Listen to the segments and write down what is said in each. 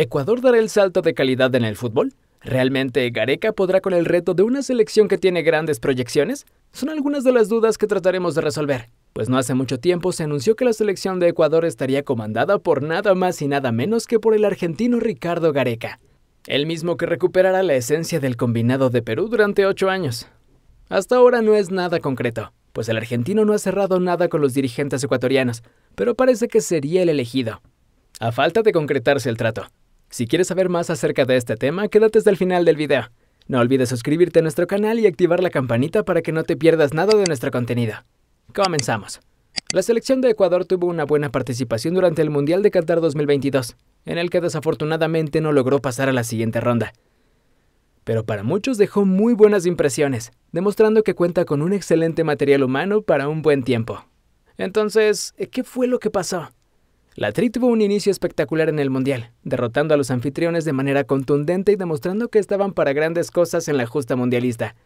¿Ecuador dará el salto de calidad en el fútbol? ¿Realmente Gareca podrá con el reto de una selección que tiene grandes proyecciones? Son algunas de las dudas que trataremos de resolver, pues no hace mucho tiempo se anunció que la selección de Ecuador estaría comandada por nada más y nada menos que por el argentino Ricardo Gareca, el mismo que recuperará la esencia del combinado de Perú durante ocho años. Hasta ahora no es nada concreto, pues el argentino no ha cerrado nada con los dirigentes ecuatorianos, pero parece que sería el elegido. A falta de concretarse el trato. Si quieres saber más acerca de este tema, quédate hasta el final del video. No olvides suscribirte a nuestro canal y activar la campanita para que no te pierdas nada de nuestro contenido. Comenzamos. La selección de Ecuador tuvo una buena participación durante el Mundial de Qatar 2022, en el que desafortunadamente no logró pasar a la siguiente ronda. Pero para muchos dejó muy buenas impresiones, demostrando que cuenta con un excelente material humano para un buen tiempo. Entonces, ¿qué fue lo que pasó? La Tri tuvo un inicio espectacular en el Mundial, derrotando a los anfitriones de manera contundente y demostrando que estaban para grandes cosas en la justa mundialista,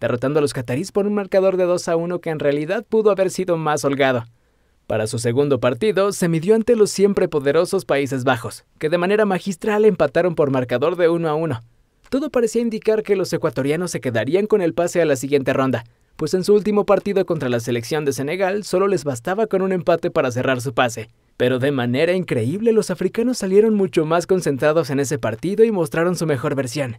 derrotando a los catarís por un marcador de 2 a 1 que en realidad pudo haber sido más holgado. Para su segundo partido, se midió ante los siempre poderosos Países Bajos, que de manera magistral empataron por marcador de 1 a 1. Todo parecía indicar que los ecuatorianos se quedarían con el pase a la siguiente ronda, pues en su último partido contra la selección de Senegal solo les bastaba con un empate para cerrar su pase. Pero de manera increíble los africanos salieron mucho más concentrados en ese partido y mostraron su mejor versión,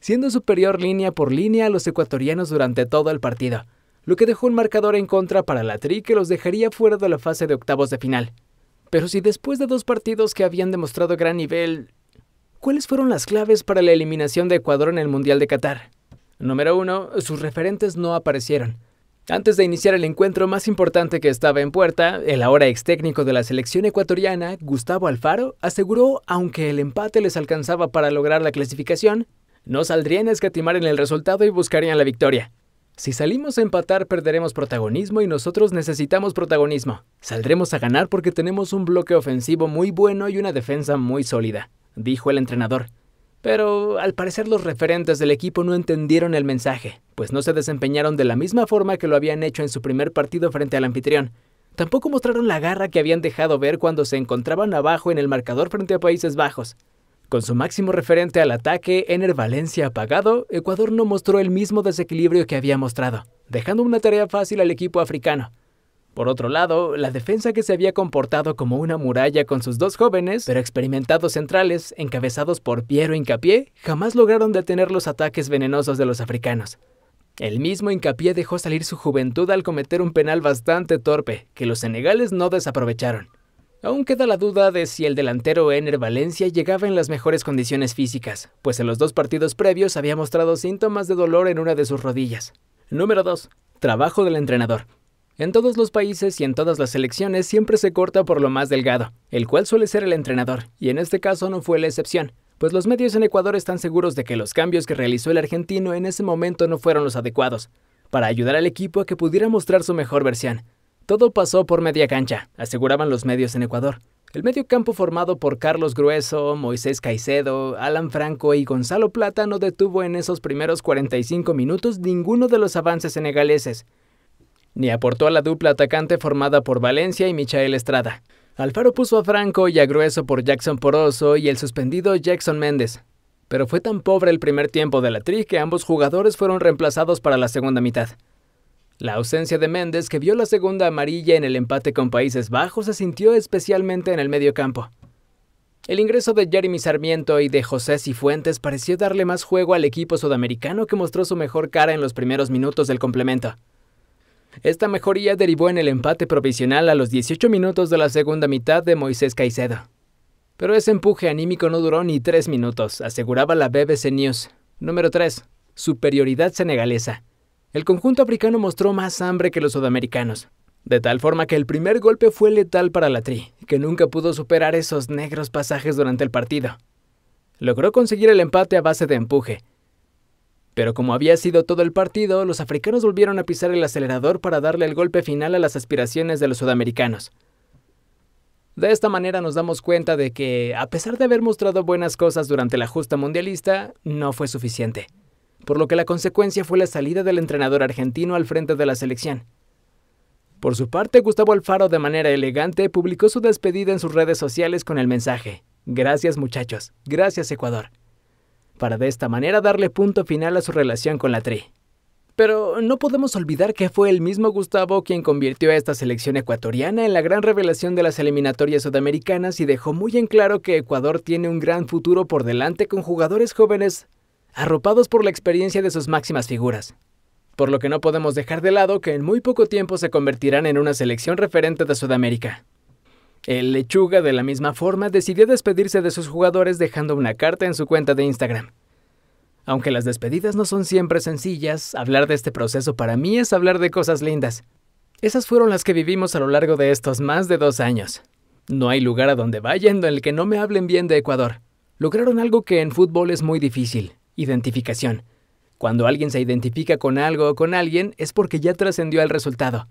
siendo superior línea por línea a los ecuatorianos durante todo el partido, lo que dejó un marcador en contra para la Tri que los dejaría fuera de la fase de octavos de final. Pero si después de dos partidos que habían demostrado gran nivel, ¿cuáles fueron las claves para la eliminación de Ecuador en el Mundial de Qatar? Número 1. Sus referentes no aparecieron. Antes de iniciar el encuentro más importante que estaba en puerta, el ahora ex técnico de la selección ecuatoriana, Gustavo Alfaro, aseguró, aunque el empate les alcanzaba para lograr la clasificación, no saldrían a escatimar en el resultado y buscarían la victoria. Si salimos a empatar perderemos protagonismo y nosotros necesitamos protagonismo. Saldremos a ganar porque tenemos un bloque ofensivo muy bueno y una defensa muy sólida, dijo el entrenador. Pero al parecer los referentes del equipo no entendieron el mensaje, pues no se desempeñaron de la misma forma que lo habían hecho en su primer partido frente al anfitrión. Tampoco mostraron la garra que habían dejado ver cuando se encontraban abajo en el marcador frente a Países Bajos. Con su máximo referente al ataque, Ener Valencia apagado, Ecuador no mostró el mismo desequilibrio que había mostrado, dejando una tarea fácil al equipo africano. Por otro lado, la defensa que se había comportado como una muralla con sus dos jóvenes, pero experimentados centrales, encabezados por Piero Incapié, jamás lograron detener los ataques venenosos de los africanos. El mismo Incapié dejó salir su juventud al cometer un penal bastante torpe, que los senegales no desaprovecharon. Aún queda la duda de si el delantero Ener Valencia llegaba en las mejores condiciones físicas, pues en los dos partidos previos había mostrado síntomas de dolor en una de sus rodillas. Número 2. Trabajo del entrenador. En todos los países y en todas las selecciones siempre se corta por lo más delgado, el cual suele ser el entrenador, y en este caso no fue la excepción, pues los medios en Ecuador están seguros de que los cambios que realizó el argentino en ese momento no fueron los adecuados, para ayudar al equipo a que pudiera mostrar su mejor versión. Todo pasó por media cancha, aseguraban los medios en Ecuador. El medio campo formado por Carlos Grueso, Moisés Caicedo, Alan Franco y Gonzalo Plata no detuvo en esos primeros 45 minutos ninguno de los avances senegaleses, ni aportó a la dupla atacante formada por Valencia y Michael Estrada. Alfaro puso a Franco y a Grueso por Jackson Poroso y el suspendido Jackson Méndez. Pero fue tan pobre el primer tiempo de la tri que ambos jugadores fueron reemplazados para la segunda mitad. La ausencia de Méndez, que vio la segunda amarilla en el empate con Países Bajos, se sintió especialmente en el medio campo. El ingreso de Jeremy Sarmiento y de José Cifuentes pareció darle más juego al equipo sudamericano que mostró su mejor cara en los primeros minutos del complemento. Esta mejoría derivó en el empate provisional a los 18 minutos de la segunda mitad de Moisés Caicedo. Pero ese empuje anímico no duró ni tres minutos, aseguraba la BBC News. Número 3. Superioridad senegalesa. El conjunto africano mostró más hambre que los sudamericanos, de tal forma que el primer golpe fue letal para la Tri, que nunca pudo superar esos negros pasajes durante el partido. Logró conseguir el empate a base de empuje, pero como había sido todo el partido, los africanos volvieron a pisar el acelerador para darle el golpe final a las aspiraciones de los sudamericanos. De esta manera nos damos cuenta de que, a pesar de haber mostrado buenas cosas durante la justa mundialista, no fue suficiente, por lo que la consecuencia fue la salida del entrenador argentino al frente de la selección. Por su parte, Gustavo Alfaro, de manera elegante, publicó su despedida en sus redes sociales con el mensaje, Gracias muchachos, gracias Ecuador. Para de esta manera darle punto final a su relación con la Tri. Pero no podemos olvidar que fue el mismo Gustavo quien convirtió a esta selección ecuatoriana en la gran revelación de las eliminatorias sudamericanas y dejó muy en claro que Ecuador tiene un gran futuro por delante con jugadores jóvenes arropados por la experiencia de sus máximas figuras. Por lo que no podemos dejar de lado que en muy poco tiempo se convertirán en una selección referente de Sudamérica. El lechuga de la misma forma decidió despedirse de sus jugadores dejando una carta en su cuenta de Instagram. Aunque las despedidas no son siempre sencillas, hablar de este proceso para mí es hablar de cosas lindas. Esas fueron las que vivimos a lo largo de estos más de dos años. No hay lugar a donde vaya en el que no me hablen bien de Ecuador. Lograron algo que en fútbol es muy difícil, identificación. Cuando alguien se identifica con algo o con alguien es porque ya trascendió el resultado.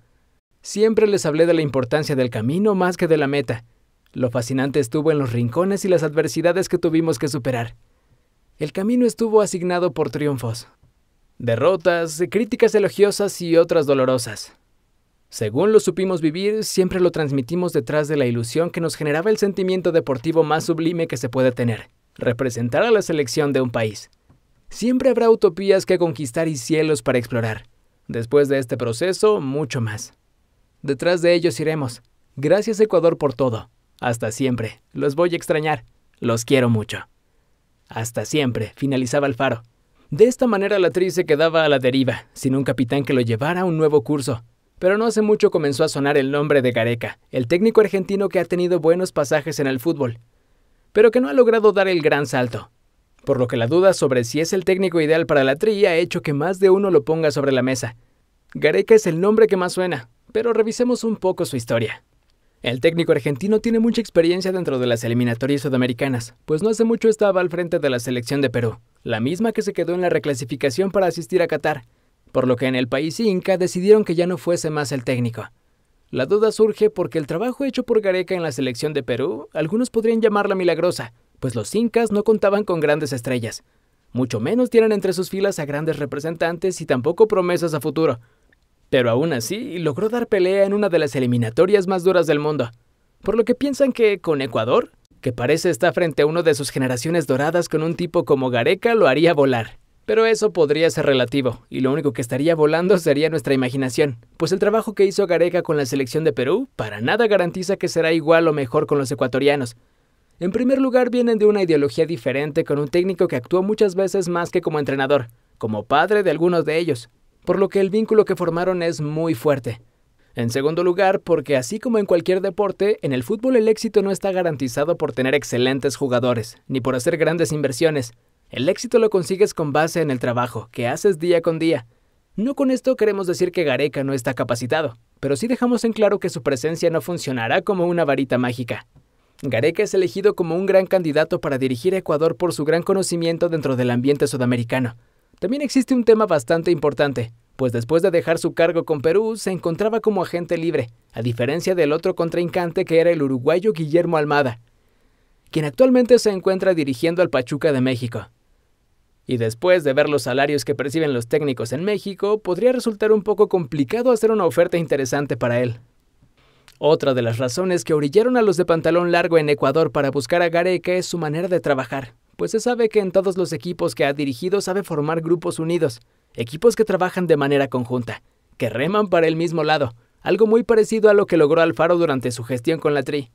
Siempre les hablé de la importancia del camino más que de la meta. Lo fascinante estuvo en los rincones y las adversidades que tuvimos que superar. El camino estuvo asignado por triunfos, derrotas, críticas elogiosas y otras dolorosas. Según lo supimos vivir, siempre lo transmitimos detrás de la ilusión que nos generaba el sentimiento deportivo más sublime que se puede tener, representar a la selección de un país. Siempre habrá utopías que conquistar y cielos para explorar. Después de este proceso, mucho más. Detrás de ellos iremos. Gracias Ecuador por todo. Hasta siempre. Los voy a extrañar. Los quiero mucho. Hasta siempre, finalizaba Alfaro. De esta manera la tri se quedaba a la deriva, sin un capitán que lo llevara a un nuevo curso. Pero no hace mucho comenzó a sonar el nombre de Gareca, el técnico argentino que ha tenido buenos pasajes en el fútbol, pero que no ha logrado dar el gran salto. Por lo que la duda sobre si es el técnico ideal para la tri ha hecho que más de uno lo ponga sobre la mesa. Gareca es el nombre que más suena, pero revisemos un poco su historia. El técnico argentino tiene mucha experiencia dentro de las eliminatorias sudamericanas, pues no hace mucho estaba al frente de la selección de Perú, la misma que se quedó en la reclasificación para asistir a Qatar, por lo que en el país inca decidieron que ya no fuese más el técnico. La duda surge porque el trabajo hecho por Gareca en la selección de Perú, algunos podrían llamarla milagrosa, pues los incas no contaban con grandes estrellas, mucho menos tienen entre sus filas a grandes representantes y tampoco promesas a futuro, pero aún así logró dar pelea en una de las eliminatorias más duras del mundo. Por lo que piensan que con Ecuador, que parece estar frente a uno de sus generaciones doradas con un tipo como Gareca, lo haría volar. Pero eso podría ser relativo, y lo único que estaría volando sería nuestra imaginación, pues el trabajo que hizo Gareca con la selección de Perú para nada garantiza que será igual o mejor con los ecuatorianos. En primer lugar, vienen de una ideología diferente con un técnico que actuó muchas veces más que como entrenador, como padre de algunos de ellos, por lo que el vínculo que formaron es muy fuerte. En segundo lugar, porque así como en cualquier deporte, en el fútbol el éxito no está garantizado por tener excelentes jugadores, ni por hacer grandes inversiones. El éxito lo consigues con base en el trabajo, que haces día con día. No con esto queremos decir que Gareca no está capacitado, pero sí dejamos en claro que su presencia no funcionará como una varita mágica. Gareca es elegido como un gran candidato para dirigir a Ecuador por su gran conocimiento dentro del ambiente sudamericano, también existe un tema bastante importante, pues después de dejar su cargo con Perú se encontraba como agente libre, a diferencia del otro contrincante que era el uruguayo Guillermo Almada, quien actualmente se encuentra dirigiendo al Pachuca de México. Y después de ver los salarios que perciben los técnicos en México, podría resultar un poco complicado hacer una oferta interesante para él. Otra de las razones que orillaron a los de pantalón largo en Ecuador para buscar a Gareca es su manera de trabajar, pues se sabe que en todos los equipos que ha dirigido sabe formar grupos unidos, equipos que trabajan de manera conjunta, que reman para el mismo lado, algo muy parecido a lo que logró Alfaro durante su gestión con la Tri.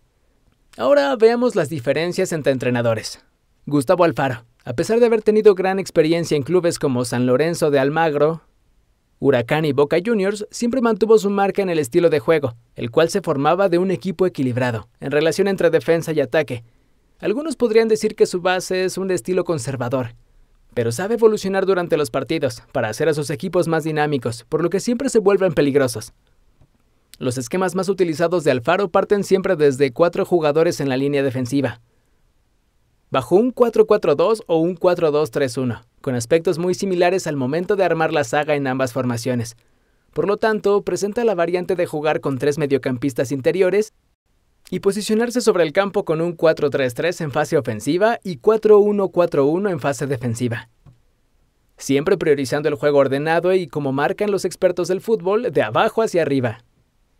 Ahora veamos las diferencias entre entrenadores. Gustavo Alfaro, a pesar de haber tenido gran experiencia en clubes como San Lorenzo de Almagro, Huracán y Boca Juniors, siempre mantuvo su marca en el estilo de juego, el cual se formaba de un equipo equilibrado, en relación entre defensa y ataque, algunos podrían decir que su base es un estilo conservador, pero sabe evolucionar durante los partidos para hacer a sus equipos más dinámicos, por lo que siempre se vuelven peligrosos. Los esquemas más utilizados de Alfaro parten siempre desde cuatro jugadores en la línea defensiva, bajo un 4-4-2 o un 4-2-3-1, con aspectos muy similares al momento de armar la saga en ambas formaciones. Por lo tanto, presenta la variante de jugar con tres mediocampistas interiores y posicionarse sobre el campo con un 4-3-3 en fase ofensiva y 4-1-4-1 en fase defensiva. Siempre priorizando el juego ordenado y como marcan los expertos del fútbol, de abajo hacia arriba.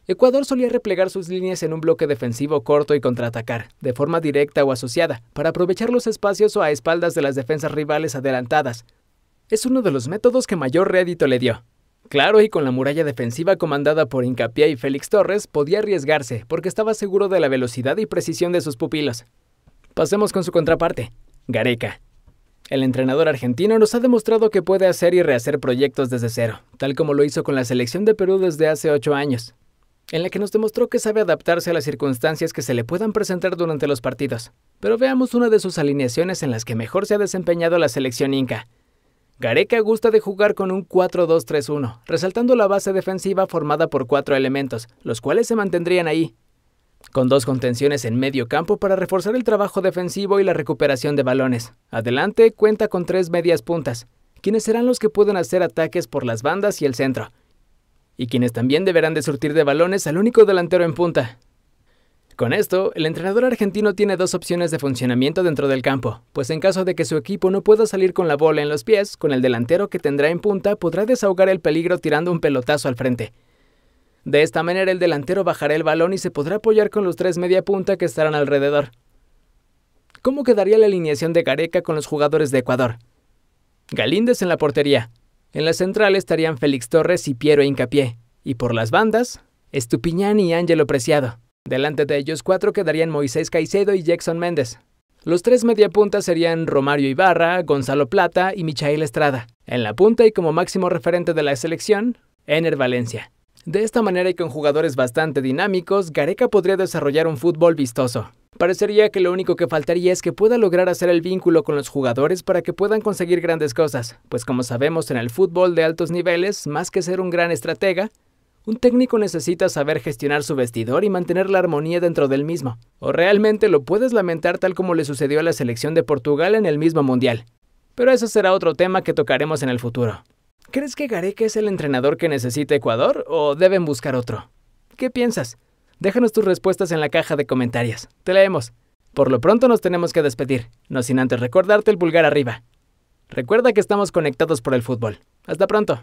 Ecuador solía replegar sus líneas en un bloque defensivo corto y contraatacar, de forma directa o asociada, para aprovechar los espacios o a espaldas de las defensas rivales adelantadas. Es uno de los métodos que mayor rédito le dio. Claro, y con la muralla defensiva comandada por Incapié y Félix Torres, podía arriesgarse, porque estaba seguro de la velocidad y precisión de sus pupilos. Pasemos con su contraparte, Gareca. El entrenador argentino nos ha demostrado que puede hacer y rehacer proyectos desde cero, tal como lo hizo con la selección de Perú desde hace ocho años en la que nos demostró que sabe adaptarse a las circunstancias que se le puedan presentar durante los partidos. Pero veamos una de sus alineaciones en las que mejor se ha desempeñado la selección inca. Gareca gusta de jugar con un 4-2-3-1, resaltando la base defensiva formada por cuatro elementos, los cuales se mantendrían ahí, con dos contenciones en medio campo para reforzar el trabajo defensivo y la recuperación de balones. Adelante cuenta con tres medias puntas, quienes serán los que pueden hacer ataques por las bandas y el centro, y quienes también deberán de surtir de balones al único delantero en punta. Con esto, el entrenador argentino tiene dos opciones de funcionamiento dentro del campo, pues en caso de que su equipo no pueda salir con la bola en los pies, con el delantero que tendrá en punta podrá desahogar el peligro tirando un pelotazo al frente. De esta manera el delantero bajará el balón y se podrá apoyar con los tres media punta que estarán alrededor. ¿Cómo quedaría la alineación de Gareca con los jugadores de Ecuador? Galíndez en la portería, en la central estarían Félix Torres y Piero Incapié, y por las bandas, Estupiñán y Ángelo Preciado. Delante de ellos cuatro quedarían Moisés Caicedo y Jackson Méndez. Los tres mediapuntas serían Romario Ibarra, Gonzalo Plata y Michael Estrada. En la punta y como máximo referente de la selección, Ener Valencia. De esta manera y con jugadores bastante dinámicos, Gareca podría desarrollar un fútbol vistoso. Parecería que lo único que faltaría es que pueda lograr hacer el vínculo con los jugadores para que puedan conseguir grandes cosas, pues como sabemos en el fútbol de altos niveles, más que ser un gran estratega, un técnico necesita saber gestionar su vestidor y mantener la armonía dentro del mismo. O realmente lo puedes lamentar tal como le sucedió a la selección de Portugal en el mismo Mundial. Pero eso será otro tema que tocaremos en el futuro. ¿Crees que Gareca es el entrenador que necesita Ecuador o deben buscar otro? ¿Qué piensas? Déjanos tus respuestas en la caja de comentarios. Te leemos. Por lo pronto nos tenemos que despedir, no sin antes recordarte el pulgar arriba. Recuerda que estamos conectados por el fútbol. Hasta pronto.